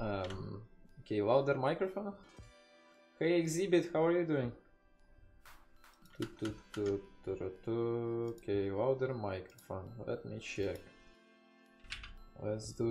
Um, okay, louder microphone. Hey exhibit, how are you doing? Okay, louder microphone. Let me check. Let's do